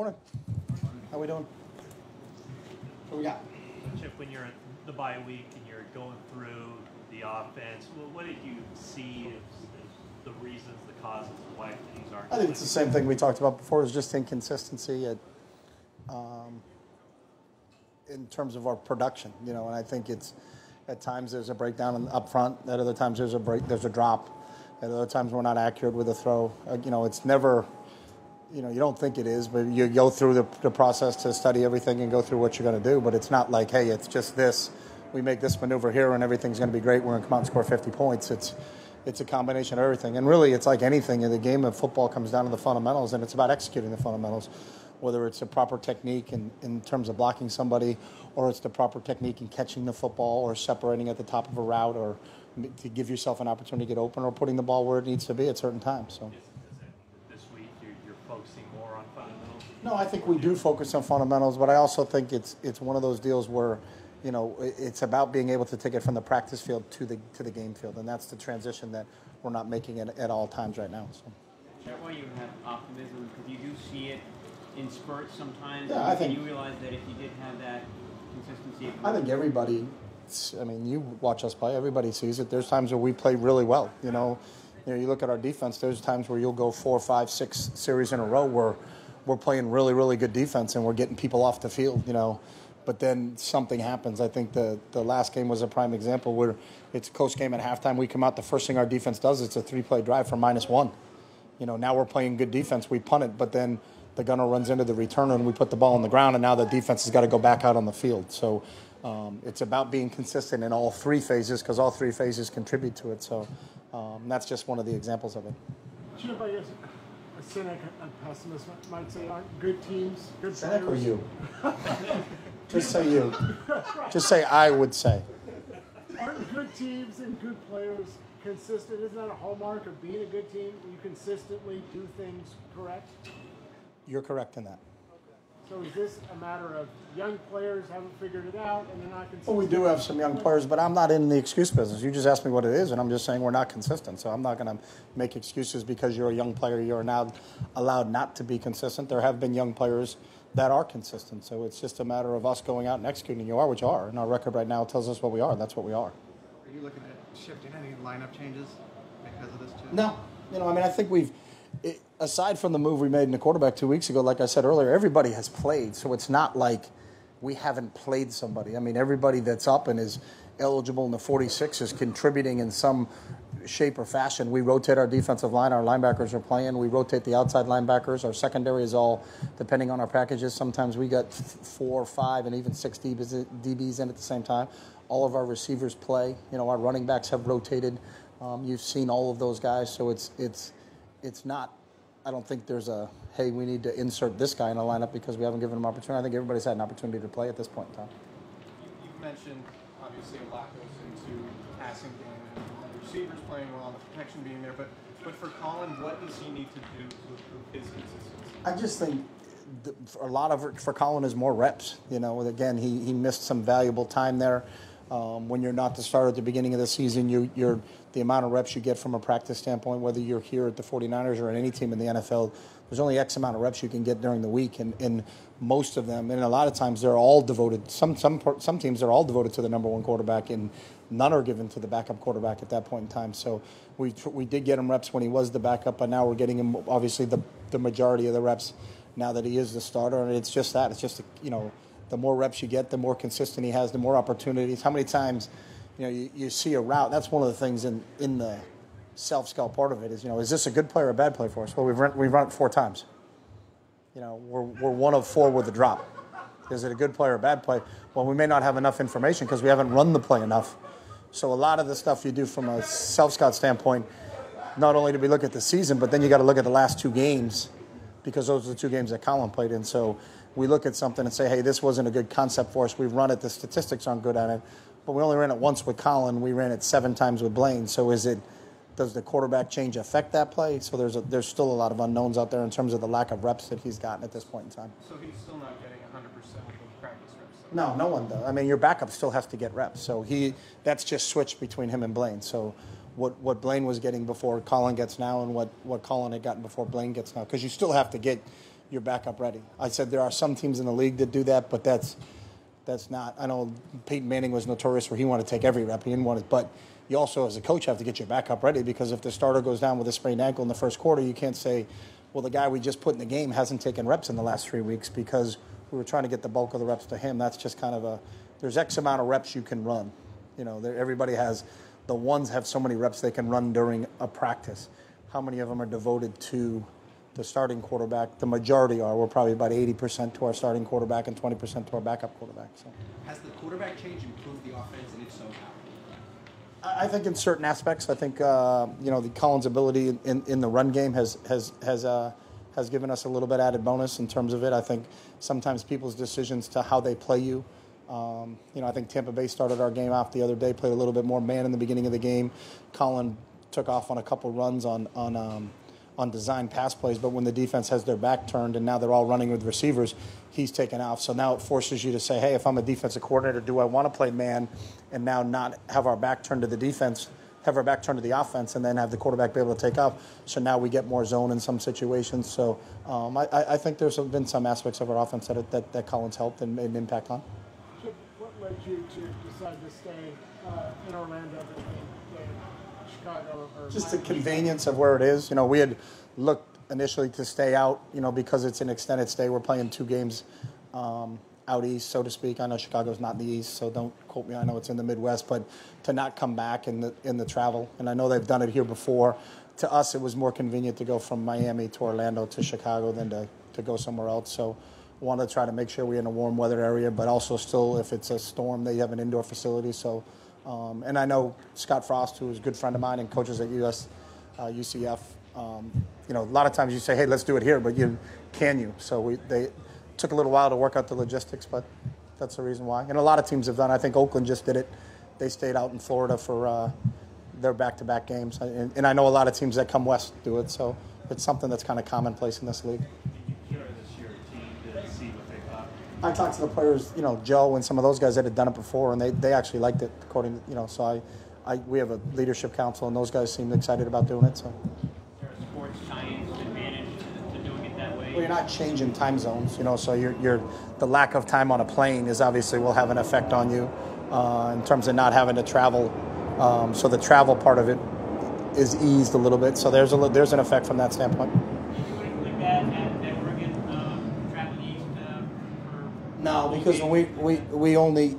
Morning. How we doing? What we got? Chip, when you're at the bye week and you're going through the offense, well, what did you see as, the reasons, the causes why things aren't? I think it's the same thing we talked about before. Is just inconsistency at, um, in terms of our production. You know, and I think it's at times there's a breakdown in, up front. At other times there's a break, there's a drop. At other times we're not accurate with a throw. Uh, you know, it's never. You know, you don't think it is, but you go through the, the process to study everything and go through what you're going to do. But it's not like, hey, it's just this. We make this maneuver here, and everything's going to be great. We're going to come out and score 50 points. It's it's a combination of everything. And really, it's like anything in the game of football comes down to the fundamentals, and it's about executing the fundamentals. Whether it's a proper technique in, in terms of blocking somebody, or it's the proper technique in catching the football, or separating at the top of a route, or to give yourself an opportunity to get open, or putting the ball where it needs to be at certain times. So. Is, is it this week you're, you're focusing more on fundamentals? No, I think we do focus on fundamentals, but I also think it's it's one of those deals where, you know, it's about being able to take it from the practice field to the to the game field, and that's the transition that we're not making at, at all times right now. So. Is that why you have optimism? Because you do see it in spurts sometimes. Yeah, I think- you realize that if you did have that consistency, I think everybody, I mean, you watch us play, everybody sees it. There's times where we play really well. You know, you know, you look at our defense. There's times where you'll go four, five, six series in a row where we're playing really, really good defense and we're getting people off the field. You know, but then something happens. I think the the last game was a prime example where it's a close game at halftime. We come out, the first thing our defense does is a three play drive for minus one. You know, now we're playing good defense. We punt it, but then the gunner runs into the returner and we put the ball on the ground, and now the defense has got to go back out on the field. So um, it's about being consistent in all three phases because all three phases contribute to it. So um, that's just one of the examples of it. Chip, I guess a cynic, a pessimist might say, aren't good teams, good Cynic or you? Just say you. Just say I would say. Aren't good teams and good players consistent? Isn't that a hallmark of being a good team? You consistently do things correct. You're correct in that. So is this a matter of young players haven't figured it out and they're not consistent? Well, we do have some young players, but I'm not in the excuse business. You just asked me what it is, and I'm just saying we're not consistent. So I'm not going to make excuses because you're a young player. You're now allowed not to be consistent. There have been young players that are consistent. So it's just a matter of us going out and executing. You are what you are, and our record right now tells us what we are. That's what we are. Are you looking at shifting any lineup changes because of this too? No, you know, I mean, I think we've, it, aside from the move we made in the quarterback two weeks ago, like I said earlier, everybody has played, so it's not like we haven't played somebody. I mean, everybody that's up and is eligible in the 46 is contributing in some shape or fashion. We rotate our defensive line, our linebackers are playing. We rotate the outside linebackers. Our secondary is all depending on our packages. Sometimes we got four, five, and even six DBs, in at the same time. All of our receivers play. You know, our running backs have rotated. Um, you've seen all of those guys, so it's it's it's not. I don't think there's a hey, we need to insert this guy in a lineup because we haven't given him opportunity. I think everybody's had an opportunity to play at this point in time. You- You've mentioned, obviously, a lot goes into passing game and receivers playing well, the protection being there, but, but for Colin, what does he need to do to improve his consistency? I just think th- for a lot of for Colin is more reps. You know, again, he, he missed some valuable time there. Um, when you're not the starter at the beginning of the season, you, you're the amount of reps you get from a practice standpoint, whether you're here at the 49ers or at any team in the NFL, there's only X amount of reps you can get during the week, and, and most of them, and a lot of times they're all devoted. Some some some teams are all devoted to the number one quarterback, and none are given to the backup quarterback at that point in time. So we we did get him reps when he was the backup, but now we're getting him obviously the the majority of the reps now that he is the starter, and it's just that it's just you know the more reps you get, the more consistent he has, the more opportunities. How many times, you know, you, you see a route? That's one of the things in in the self scout part of it is you know is this a good play or a bad play for us? Well, we've run, we've run it four times. You know, we're we're one of four with a drop. Is it a good play or a bad play? Well, we may not have enough information because we haven't run the play enough. So a lot of the stuff you do from a self scout standpoint, not only do we look at the season, but then you got to look at the last two games because those are the two games that Colin played in. So we look at something and say, hey, this wasn't a good concept for us. We've run it. The statistics aren't good on it, but we only ran it once with Colin. We ran it seven times with Blaine. So is it? Does the quarterback change affect that play? So there's a, there's still a lot of unknowns out there in terms of the lack of reps that he's gotten at this point in time. So he's still not getting 100% of the practice reps. No, no one does. I mean, your backup still has to get reps. So he that's just switched between him and Blaine. So what what Blaine was getting before Colin gets now, and what what Colin had gotten before Blaine gets now, because you still have to get you're backup ready. I said there are some teams in the league that do that, but that's that's not. I know Peyton Manning was notorious where he wanted to take every rep. He didn't want it, but you also, as a coach, have to get your backup ready because if the starter goes down with a sprained ankle in the first quarter, you can't say, well, the guy we just put in the game hasn't taken reps in the last three weeks because we were trying to get the bulk of the reps to him. That's just kind of a there's X amount of reps you can run. You know, everybody has the ones have so many reps they can run during a practice. How many of them are devoted to the starting quarterback? The majority are. We're probably about 80% to our starting quarterback and 20% to our backup quarterback. So. Has the quarterback change improved the offense, and if so, how? I think in certain aspects, I think uh, you know the Colin's ability in, in, in the run game has has has uh, has given us a little bit added bonus in terms of it. I think sometimes people's decisions to how they play you. Um, you know, I think Tampa Bay started our game off the other day, played a little bit more man in the beginning of the game. Colin took off on a couple runs on on um, on design pass plays, but when the defense has their back turned and now they're all running with receivers, he's taken off. So now it forces you to say, hey, if I'm a defensive coordinator, do I want to play man and now not have our back turned to the defense, have our back turned to the offense, and then have the quarterback be able to take off? So now we get more zone in some situations. So um, I, I think there's been some aspects of our offense that, that, that Colin's helped and made an impact on. What led you to decide to stay uh, in Orlando Chicago just the convenience of where it is. You know, we had looked initially to stay out, you know, because it's an extended stay. We're playing two games um, out east, so to speak. I know Chicago's not in the east, so don't quote me. I know it's in the Midwest, but to not come back in the in the travel, and I know they've done it here before. To us, it was more convenient to go from Miami to Orlando to Chicago than to, to go somewhere else. So, want to try to make sure we're in a warm weather area, but also still, if it's a storm, they have an indoor facility. So, um, and I know Scott Frost, who is a good friend of mine and coaches at US, uh, UCF. Um, you know, a lot of times you say, "Hey, let's do it here," but you can you? So we they took a little while to work out the logistics, but that's the reason why. And a lot of teams have done. I think Oakland just did it. They stayed out in Florida for uh, their back-to-back games, and, and I know a lot of teams that come west do it. So it's something that's kind of commonplace in this league. Did you carry this year team to see what they thought? I talked to the players, you know, Joe and some of those guys that had done it before, and they, they actually liked it. According, to, you know, so I, I we have a leadership council, and those guys seemed excited about doing it. So, Is there a sports science advantage to, to doing it that way? well, you're not changing time zones, you know, so you're, you're the lack of time on a plane is obviously will have an effect on you uh, in terms of not having to travel. Um, so the travel part of it is eased a little bit. So there's a there's an effect from that standpoint. like that at, at Oregon, um, traveling east uh, for No, because we, we, we only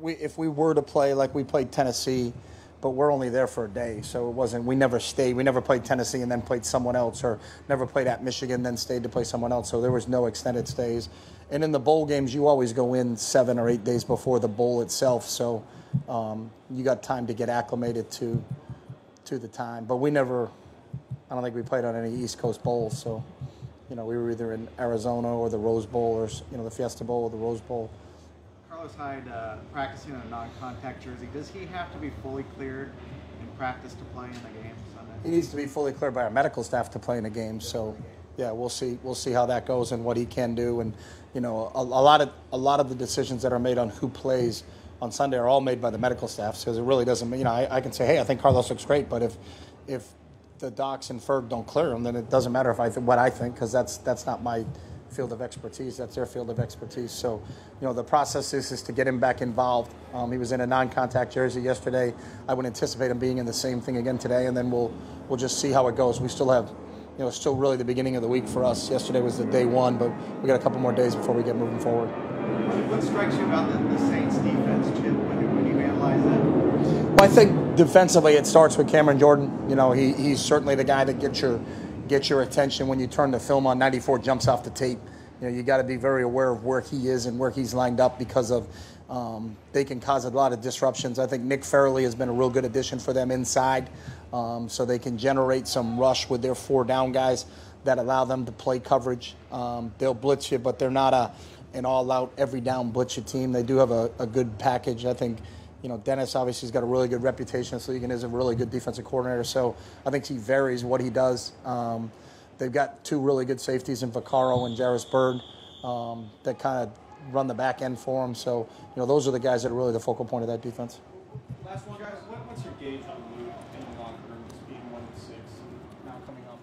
we if we were to play like we played Tennessee, but we're only there for a day, so it wasn't. We never stayed. We never played Tennessee and then played someone else, or never played at Michigan then stayed to play someone else. So there was no extended stays. And in the bowl games, you always go in seven or eight days before the bowl itself, so um, you got time to get acclimated to to the time. But we never. I don't think we played on any East Coast bowls, so you know we were either in Arizona or the Rose Bowl or you know the Fiesta Bowl or the Rose Bowl. Carlos Hyde uh, practicing in a non-contact jersey. Does he have to be fully cleared in practice to play in the game Sunday? He needs to be fully cleared by our medical staff to play in a game. So, yeah, we'll see. We'll see how that goes and what he can do. And you know, a, a lot of a lot of the decisions that are made on who plays on Sunday are all made by the medical staff. Because it really doesn't. You know, I, I can say, hey, I think Carlos looks great, but if if the docs and Ferg don't clear him, then it doesn't matter if I th- what I think because that's that's not my field of expertise. That's their field of expertise. So, you know, the process is is to get him back involved. Um, he was in a non-contact jersey yesterday. I would anticipate him being in the same thing again today, and then we'll we'll just see how it goes. We still have. You know, still really the beginning of the week for us. Yesterday was the day one, but we got a couple more days before we get moving forward. What strikes you about the, the Saints defense, Chip, when you, when you analyze that? Well, I think defensively it starts with Cameron Jordan. You know, he, he's certainly the guy that gets your gets your attention when you turn the film on. 94 jumps off the tape. You know, you got to be very aware of where he is and where he's lined up because of um, they can cause a lot of disruptions. I think Nick Fairley has been a real good addition for them inside, um, so they can generate some rush with their four down guys that allow them to play coverage. Um, they'll blitz you, but they're not a an all-out every down blitz you team. They do have a, a good package. I think you know, Dennis obviously has got a really good reputation in this league and is a really good defensive coordinator. So I think he varies what he does. Um, they've got two really good safeties in Vaccaro and Jairus Byrd um, that kind of run the back end for him. So, you know, those are the guys that are really the focal point of that defense. Last one, guys. What, what's your gauge on Luke in the locker room, just being one to six, now coming off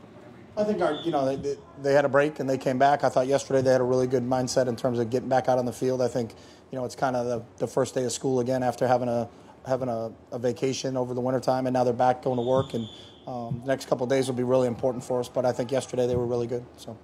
the? I think our, you know, they- they, they had a break and they came back. I thought yesterday they had a really good mindset in terms of getting back out on the field. I think, you know, it's kind of the, the first day of school again after having a having a, a vacation over the wintertime, and now they're back going to work. And um, the next couple of days will be really important for us. But I think yesterday they were really good. So.